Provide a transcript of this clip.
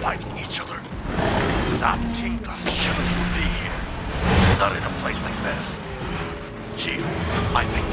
fighting each other. That King Dust shouldn't be here. Not in a place like this. Chief, I think